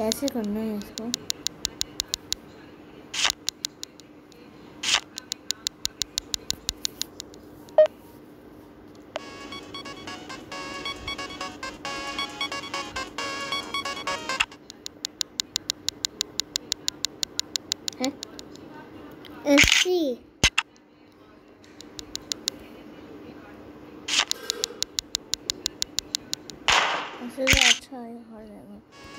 कैसे करना है इसको? तो अच्छा है हो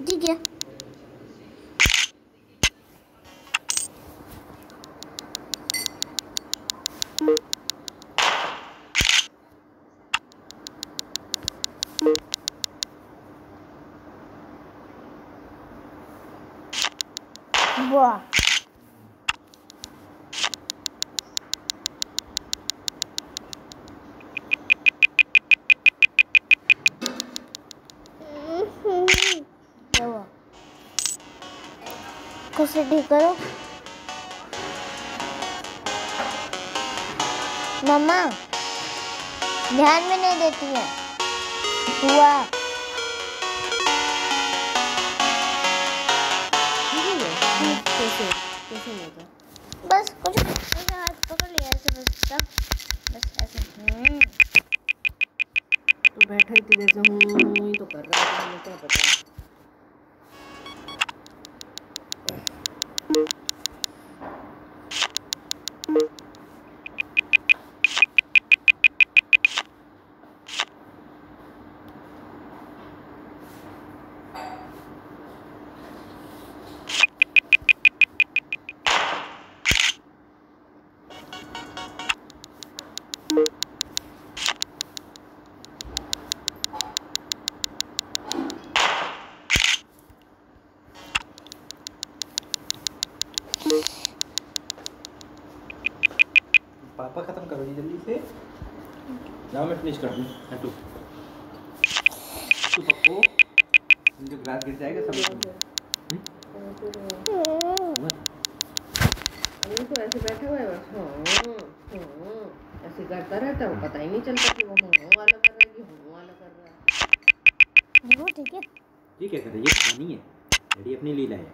जाएगा ठीक कैसे ठीक करो। मम्मा, ध्यान में नहीं देती है। हुआ। बस कुछ ऐसे हाथ पकड़ लिया ऐसे बस सब बस ऐसे। हम्म। तो बैठा इतनी देर से हूँ हूँ ही तो कर रहा है, तुम्हें क्या पता। Thank you. पापा खत्म करो जी जल्दी से। जाओ मैं फिनिश कर दूँ हटू तू पक्को जो ग्लास गिर जाएगा सब। हुआ? तो ऐसे बैठा हुआ है बस। हाँ हाँ। ऐसे करता रहता है वो पता ही नहीं चलता कि वो हाँ वाला कर रहा है कि हाँ वाला कर रहा है। देखो ठीक है। ये क्या कर रहा है ये पता नहीं है। डैडी अपनी लीला है।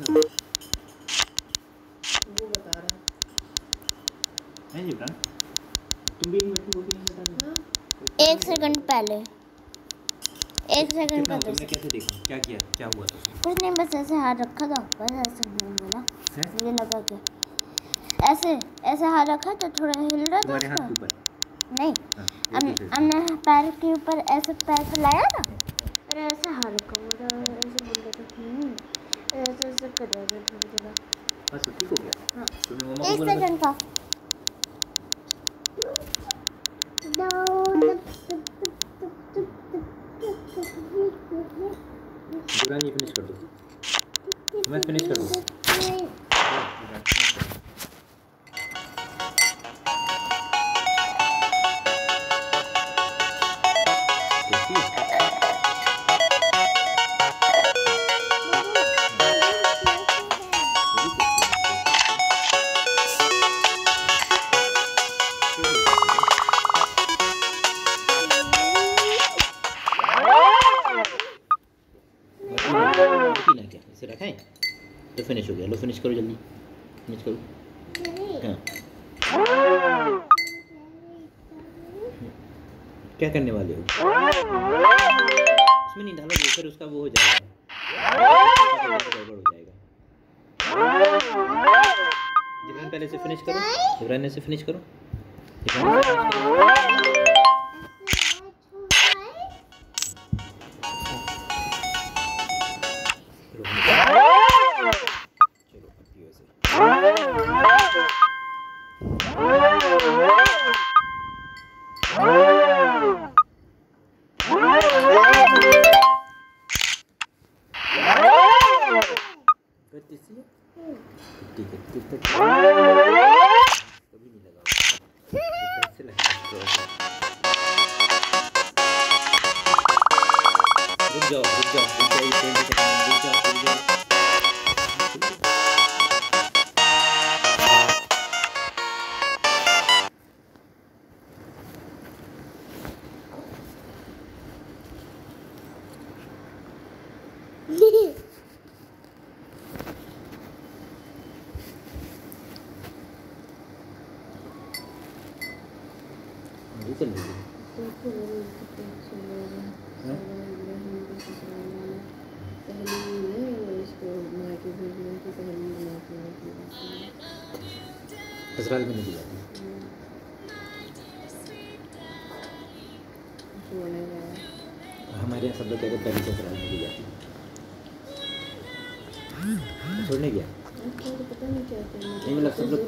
कितना वो बता रहा है। है जिब्रान तुम भी नहीं बैठी नहीं बता रही हाँ एक सेकंड पहले। एक सेकंड का तुमने कैसे देखा? क्या किया? क्या हुआ? था कुछ नहीं बस ऐसे हाथ रखा था। बस ऐसे घूम बोला। मुझे लगा कि ऐसे ऐसे हाथ रखा तो थोड़ा हिल रहा था हाथ उसका। ऊपर? नहीं हाँ, वो हम कैसे? हमने पैर के ऊपर ऐसे पैर लाया ना। और ऐसे हाथ रखा बोला ऐसे बोल रहा था हम्म ऐसे कर रहा था थोड़ा थोड़ा बस ठीक हो गया हाँ तुमने मम्मा को एक बोला इसे रखें तो फिनिश हो गया। लो फिनिश करो जल्दी। फिनिश करो। हाँ। क्या करने वाले हो? उसमें नहीं डालोगे फिर उसका वो हो जाएगा। गड़बड़ हो जाएगा जिब्रान पहले से फिनिश करो। जिब्रान से फिनिश करो। कभी नहीं लगा होगा। ससुराल में नहीं जाती हमारे यहाँ सब लोग कहते हैं पहले ससुराल में नहीं जाती छोड़ने गया। मतलब सब लोग